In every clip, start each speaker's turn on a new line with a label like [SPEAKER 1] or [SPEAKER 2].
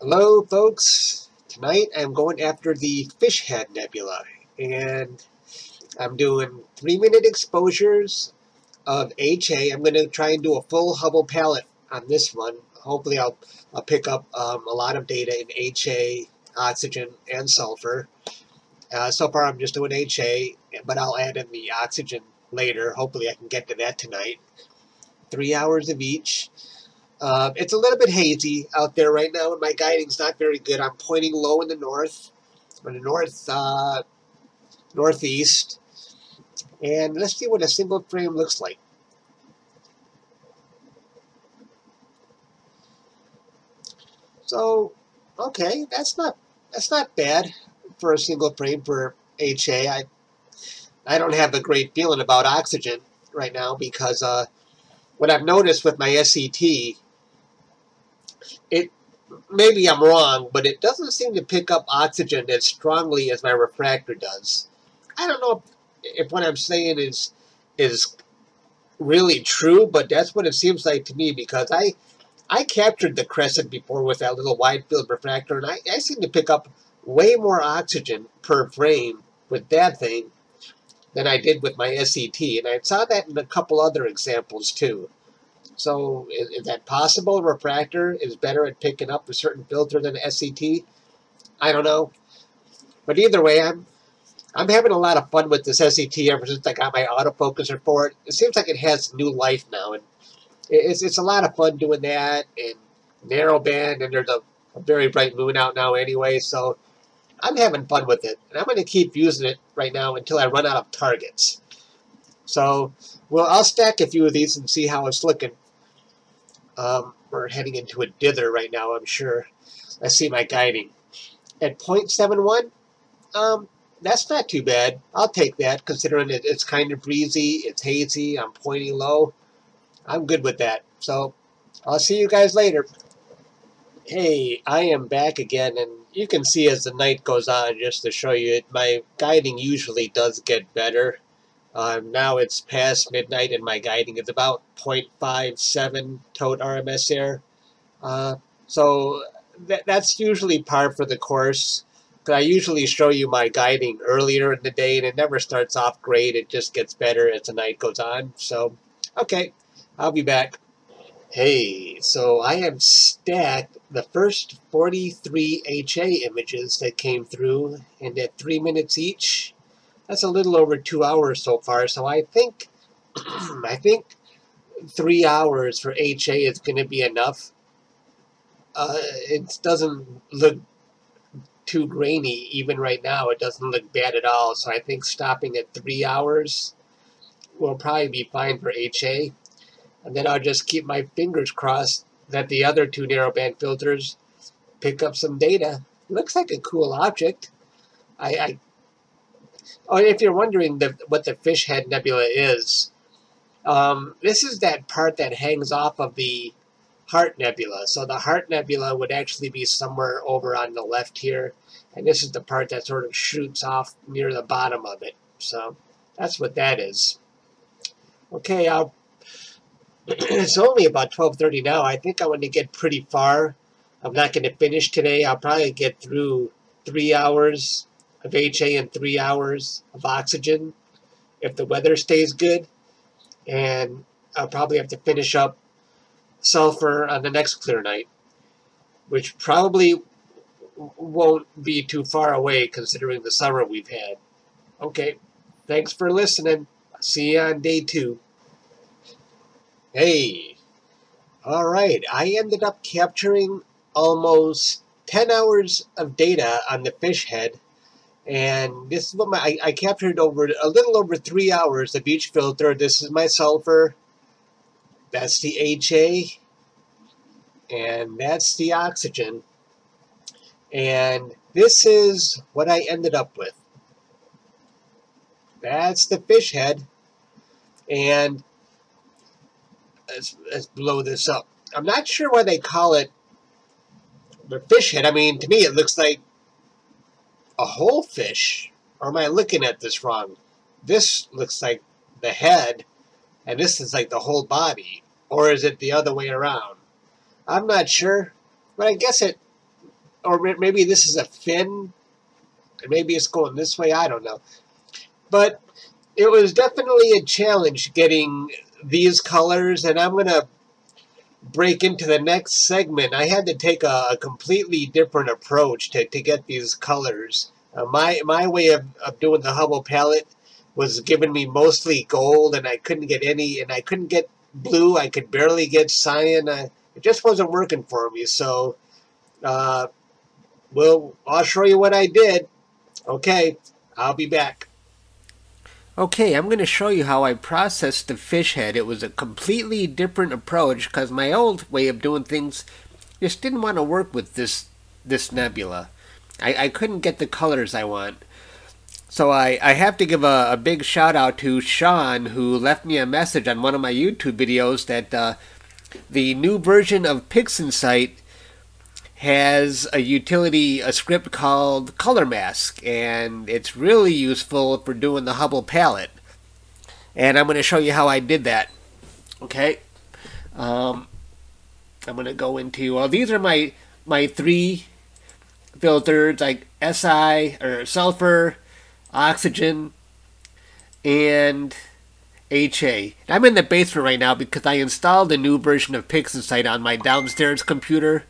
[SPEAKER 1] Hello, folks. Tonight I'm going after the Fish Head Nebula, and I'm doing three-minute exposures of HA. I'm going to try and do a full Hubble palette on this one. Hopefully, I'll, I'll pick up um, a lot of data in HA, oxygen, and sulfur. Uh, so far, I'm just doing HA, but I'll add in the oxygen later. Hopefully, I can get to that tonight. Three hours of each. Uh, it's a little bit hazy out there right now, and my guiding's not very good. I'm pointing low in the north, or the north, uh, northeast, and let's see what a single frame looks like. So, okay, that's not that's not bad for a single frame for HA. I I don't have a great feeling about oxygen right now because uh, what I've noticed with my SCT it maybe I'm wrong, but it doesn't seem to pick up oxygen as strongly as my refractor does. I don't know if, if what I'm saying is is really true, but that's what it seems like to me because I I captured the crescent before with that little wide field refractor, and I, I seem to pick up way more oxygen per frame with that thing than I did with my SCT, and I saw that in a couple other examples too. So is, is, that possible? Refractor is better at picking up a certain filter than SCT? I don't know. But either way, I'm I'm having a lot of fun with this SCT ever since I got my autofocuser for it. It seems like it has new life now, and it's it's a lot of fun doing that and narrowband, and there's a, a very bright moon out now anyway, so I'm having fun with it, and I'm going to keep using it right now until I run out of targets. So, well, I'll stack a few of these and see how it's looking. Um, we're heading into a dither right now, I'm sure. Let's see my guiding. At 0.71, um, that's not too bad. I'll take that, considering it, it's kind of breezy, it's hazy, I'm pointing low. I'm good with that. So, I'll see you guys later. Hey, I am back again, and you can see as the night goes on, just to show you, it, my guiding usually does get better. Um, now it's past midnight and my guiding is about 0.57 total RMS error. Uh, so th that's usually par for the course. I usually show you my guiding earlier in the day and it never starts off great. It just gets better as the night goes on. So, okay, I'll be back. Hey, so I have stacked the first 43 HA images that came through and at three minutes each. That's a little over two hours so far, so I think I think three hours for HA is going to be enough. Uh, it doesn't look too grainy even right now. It doesn't look bad at all, so I think stopping at three hours will probably be fine for HA. And then I'll just keep my fingers crossed that the other two narrowband filters pick up some data. looks like a cool object. I, I Oh, if you're wondering the, what the Fish Head Nebula is, um, this is that part that hangs off of the Heart Nebula. So the Heart Nebula would actually be somewhere over on the left here, and this is the part that sort of shoots off near the bottom of it. So that's what that is. Okay, I'll, it's only about 12.30 now. I think I want to get pretty far. I'm not going to finish today. I'll probably get through three hours of HA and three hours of oxygen if the weather stays good. And I'll probably have to finish up sulfur on the next clear night, which probably won't be too far away considering the summer we've had. Okay, thanks for listening. See you on day two. Hey, all right, I ended up capturing almost 10 hours of data on the fish head and this is what my, I, I captured over a little over three hours of each filter. This is my sulfur. That's the HA. And that's the oxygen. And this is what I ended up with. That's the fish head. And let's, let's blow this up. I'm not sure why they call it the fish head. I mean, to me, it looks like a whole fish? Or am I looking at this wrong? This looks like the head, and this is like the whole body. Or is it the other way around? I'm not sure, but I guess it or maybe this is a fin, and maybe it's going this way, I don't know. But it was definitely a challenge getting these colors, and I'm going to break into the next segment. I had to take a, a completely different approach to, to get these colors. Uh, my, my way of, of doing the Hubble palette was giving me mostly gold, and I couldn't get any, and I couldn't get blue. I could barely get cyan. I, it just wasn't working for me. So, uh, well, I'll show you what I did. Okay, I'll be back.
[SPEAKER 2] Okay, I'm going to show you how I processed the fish head. It was a completely different approach because my old way of doing things just didn't want to work with this this nebula. I, I couldn't get the colors I want. So I, I have to give a, a big shout out to Sean who left me a message on one of my YouTube videos that uh, the new version of PixInsight has a utility, a script called Color Mask, and it's really useful for doing the Hubble palette. And I'm going to show you how I did that. Okay, um, I'm going to go into well, these are my my three filters like Si or sulfur, oxygen, and HA. I'm in the basement right now because I installed a new version of PixInsight on my downstairs computer.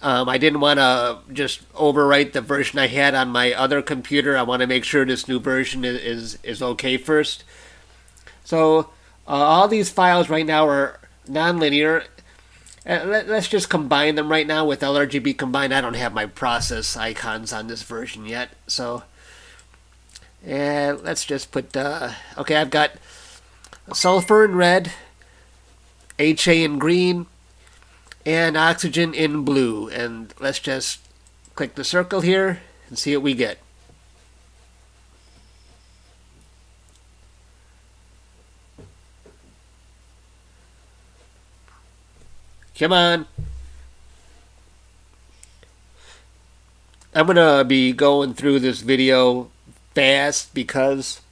[SPEAKER 2] Um, I didn't want to just overwrite the version I had on my other computer. I want to make sure this new version is, is, is okay first. So uh, all these files right now are nonlinear. Uh, let, us just combine them right now with LRGB combined. I don't have my process icons on this version yet. So and let's just put, uh, okay, I've got sulfur in red, HA in green, and oxygen in blue. And let's just click the circle here and see what we get. Come on. I'm going to be going through this video fast because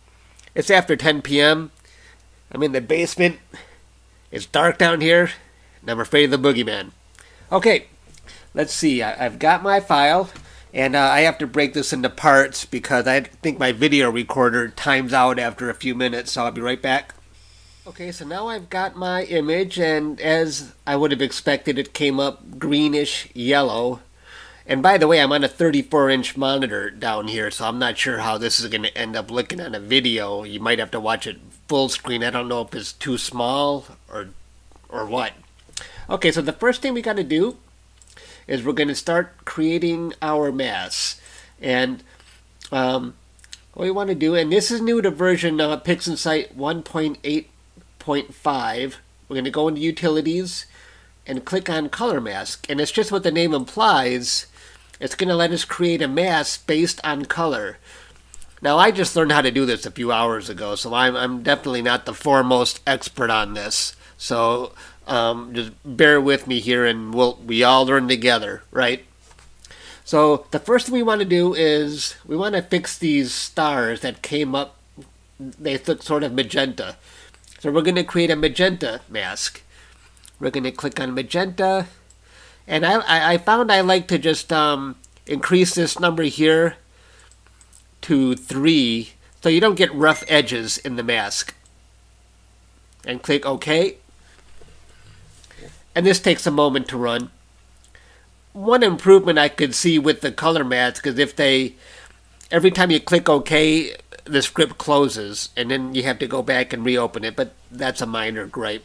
[SPEAKER 2] it's after 10 p.m. I'm in the basement. It's dark down here. I'm afraid of the boogeyman. Okay, let's see. I, have got my file, and uh, I have to break this into parts because I think my video recorder times out after a few minutes, so I'll be right back. Okay, so now I've got my image, and as I would have expected, it came up greenish yellow. And by the way, I'm on a 34 inch monitor down here, so I'm not sure how this is going to end up looking on a video. You might have to watch it full screen. I don't know if it's too small or or what. Okay, so the first thing we got to do is we're going to start creating our masks. And um, what we want to do, and this is new to version uh, PixInsight 1.8.5. We're going to go into Utilities and click on Color Mask. And it's just what the name implies. It's going to let us create a mask based on color. Now, I just learned how to do this a few hours ago, so I'm, I'm definitely not the foremost expert on this. So um, just bear with me here, and we'll we all learn together, right? So the first thing we want to do is we want to fix these stars that came up. They look sort of magenta. So we're going to create a magenta mask. We're going to click on magenta. And I, I found I like to just um, increase this number here to 3 so you don't get rough edges in the mask. And click OK and this takes a moment to run. One improvement I could see with the color mask because if they, every time you click OK, the script closes, and then you have to go back and reopen it, but that's a minor gripe.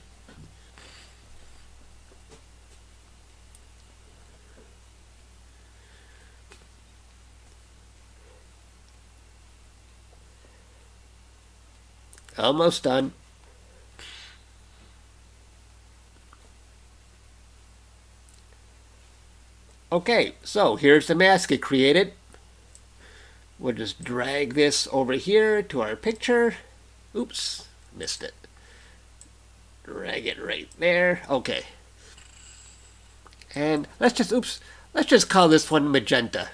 [SPEAKER 2] Almost done. Okay, so here's the mask it created. We'll just drag this over here to our picture. Oops, missed it. Drag it right there. Okay. And let's just, oops, let's just call this one magenta.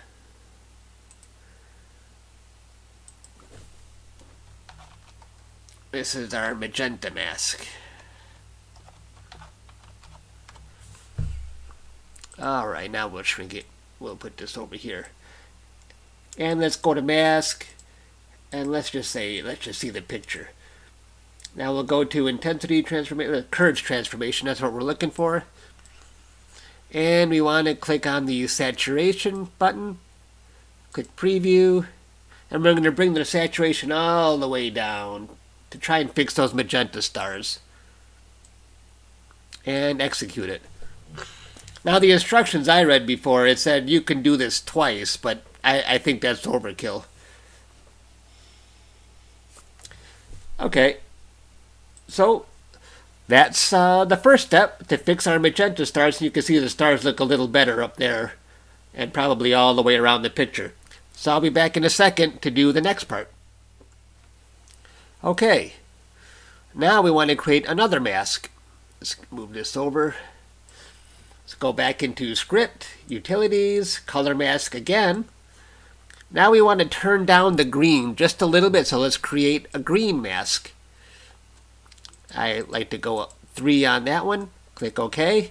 [SPEAKER 2] This is our magenta mask. Alright, now we'll shrink it we'll put this over here. And let's go to mask, and let's just say, let's just see the picture. Now we'll go to intensity transformation, uh, curves transformation, that's what we're looking for. And we want to click on the saturation button, click preview, and we're going to bring the saturation all the way down to try and fix those magenta stars. And execute it. Now the instructions I read before, it said you can do this twice, but I, I think that's overkill. Okay, so that's uh, the first step to fix our magenta stars. You can see the stars look a little better up there and probably all the way around the picture. So I'll be back in a second to do the next part. Okay, now we want to create another mask. Let's move this over. Go back into Script, Utilities, Color Mask again. Now we want to turn down the green just a little bit, so let's create a green mask. I like to go up 3 on that one. Click OK.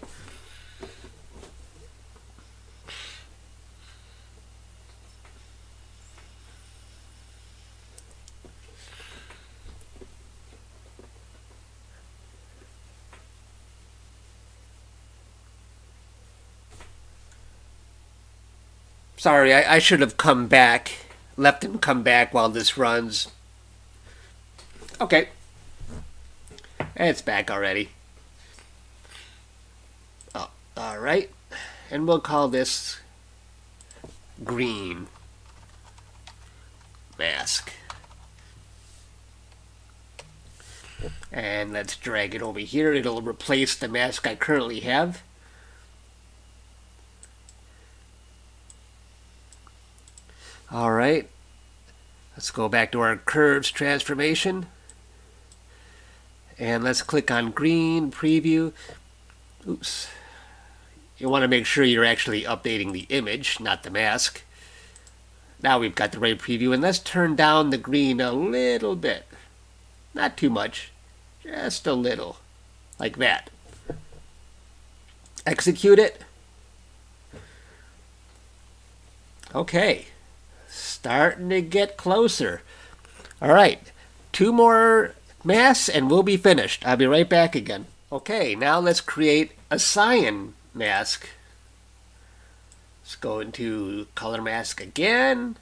[SPEAKER 2] Sorry, I, I should have come back. Left him come back while this runs. Okay. Eh, it's back already. Oh, alright. And we'll call this green mask. And let's drag it over here. It'll replace the mask I currently have. Alright. Let's go back to our curves transformation. And let's click on green preview. Oops. You want to make sure you're actually updating the image, not the mask. Now we've got the right preview. And let's turn down the green a little bit. Not too much. Just a little. Like that. Execute it. Okay. Starting to get closer. All right. Two more masks and we'll be finished. I'll be right back again. Okay, now let's create a cyan mask. Let's go into color mask again.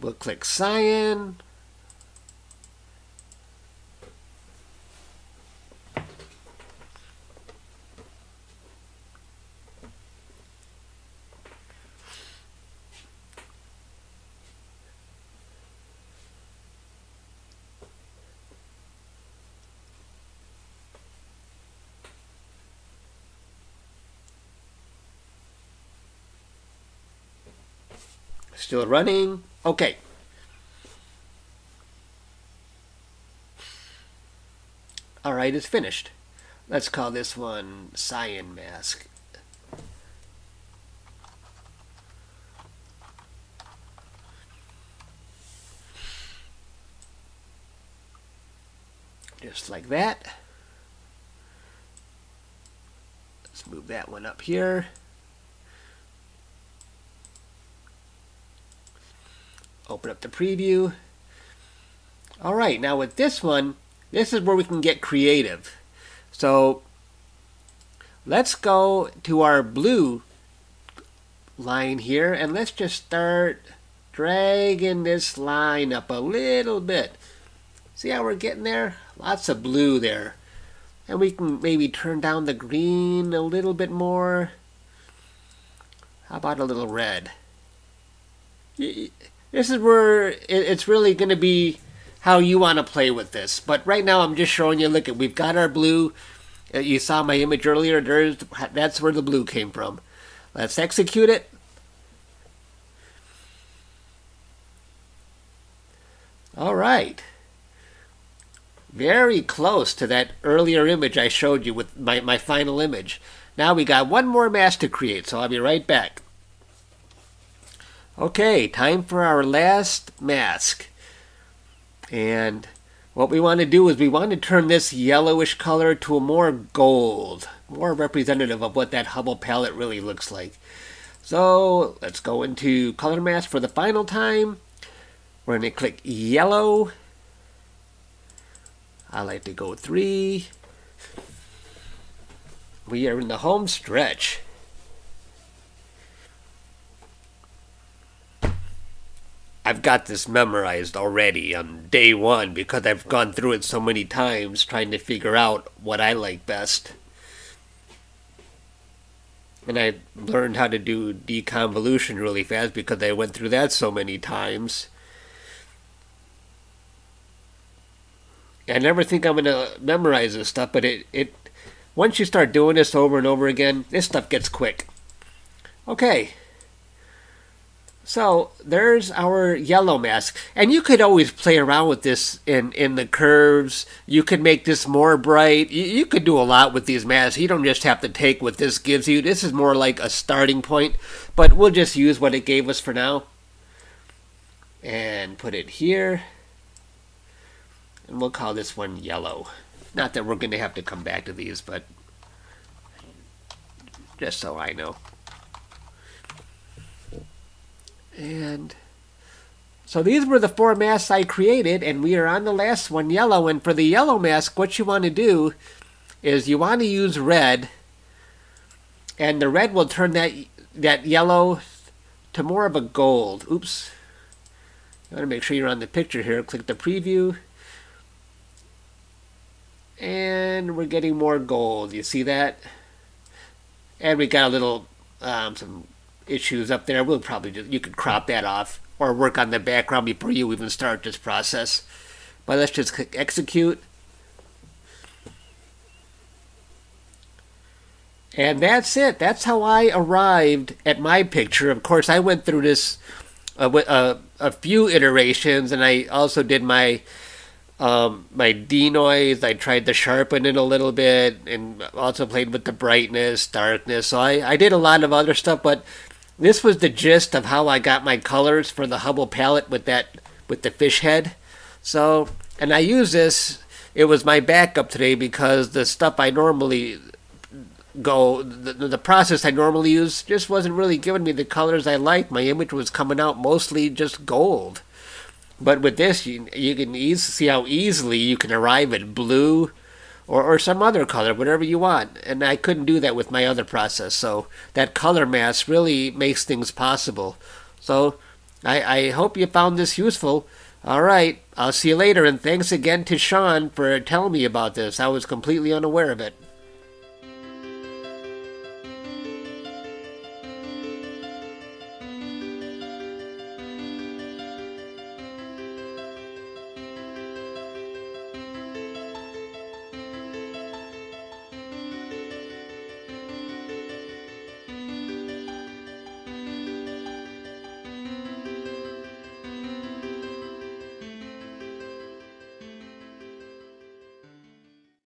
[SPEAKER 2] We'll click cyan. Still running. Okay. Alright, it's finished. Let's call this one Cyan Mask. Just like that. Let's move that one up here. Open up the preview. All right, now with this one, this is where we can get creative. So let's go to our blue line here and let's just start dragging this line up a little bit. See how we're getting there? Lots of blue there. And we can maybe turn down the green a little bit more. How about a little red? This is where it's really going to be how you want to play with this. But right now I'm just showing you, look, at we've got our blue. Uh, you saw my image earlier. There's That's where the blue came from. Let's execute it. All right. Very close to that earlier image I showed you with my, my final image. Now we got one more mask to create, so I'll be right back. Okay, time for our last mask. And what we want to do is we want to turn this yellowish color to a more gold, more representative of what that Hubble palette really looks like. So let's go into color mask for the final time. We're going to click yellow. I like to go three. We are in the home stretch. I've got this memorized already on day one because I've gone through it so many times trying to figure out what I like best. And I learned how to do deconvolution really fast because I went through that so many times. I never think I'm gonna memorize this stuff, but it, it once you start doing this over and over again, this stuff gets quick. Okay. So there's our yellow mask. And you could always play around with this in, in the curves. You could make this more bright. You, you could do a lot with these masks. You don't just have to take what this gives you. This is more like a starting point. But we'll just use what it gave us for now. And put it here. And we'll call this one yellow. Not that we're going to have to come back to these, but just so I know. And so these were the four masks I created, and we are on the last one, yellow. And for the yellow mask, what you want to do is you want to use red, and the red will turn that that yellow to more of a gold. Oops. You want to make sure you're on the picture here. Click the preview and we're getting more gold. You see that? And we got a little um, some issues up there. We'll probably just you could crop that off or work on the background before you even start this process. But let's just click execute. And that's it. That's how I arrived at my picture. Of course, I went through this uh, uh, a few iterations, and I also did my um, my denoise, I tried to sharpen it a little bit and also played with the brightness, darkness. So I, I did a lot of other stuff, but this was the gist of how I got my colors for the Hubble palette with that with the fish head. So and I use this. It was my backup today because the stuff I normally go the, the process I normally use just wasn't really giving me the colors I liked. My image was coming out mostly just gold. But with this, you, you can see how easily you can arrive at blue or, or some other color, whatever you want. And I couldn't do that with my other process. So that color mask really makes things possible. So I, I hope you found this useful. All right, I'll see you later. And thanks again to Sean for telling me about this. I was completely unaware of it.